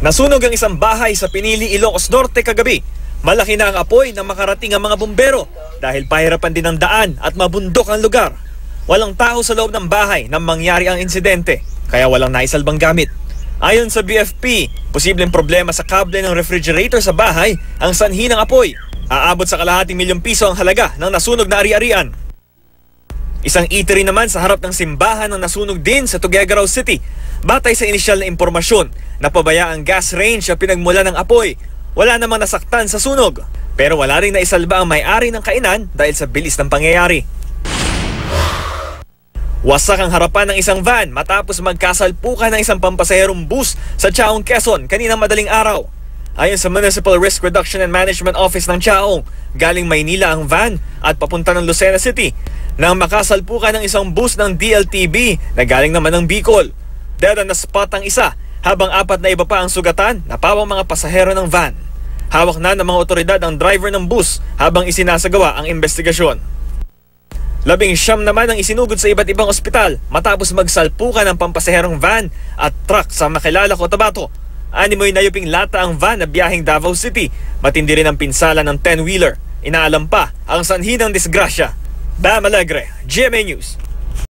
Nasunog ang isang bahay sa Pinili, Ilocos Norte kagabi. Malaki na ang apoy na makarating ang mga bumbero dahil pahirapan din ang daan at mabundok ang lugar. Walang tao sa loob ng bahay nang mangyari ang insidente, kaya walang naisalbang gamit. Ayon sa BFP, posibleng problema sa kable ng refrigerator sa bahay ang sanhi ng apoy. Aabot sa kalahating milyong piso ang halaga ng nasunog na ari-arian. Isang eatery naman sa harap ng simbahan ang nasunog din sa Tuguegarao City. Batay sa inisyal na impormasyon, napabaya ang gas range ang pinagmula ng apoy. Wala namang nasaktan sa sunog. Pero wala rin naisalba ang may-ari ng kainan dahil sa bilis ng pangyayari. Wasak ang harapan ng isang van matapos magkasalpukan ng isang pampasaherong bus sa Chaong, Quezon kanina madaling araw. Ayon sa Municipal Risk Reduction and Management Office ng Chaong, galing Maynila ang van at papunta ng Lucena City nang makasalpukan ng isang bus ng DLTB na galing naman ng Bicol. On the spot ang isa habang apat na iba pa ang sugatan na pawang mga pasahero ng van. Hawak na ng mga otoridad ang driver ng bus habang isinasagawa ang investigasyon. Labing siyam naman ang isinugod sa iba't ibang ospital matapos magsalpukan ng pampasaherong van at truck sa Makilala, Cotabato. Animoy nayuping lata ang van na biyaheng Davao City. Matindi rin ang pinsala ng 10-wheeler. Inaalam pa ang sanhi ng disgrasya. Bam Alegre, GMA News.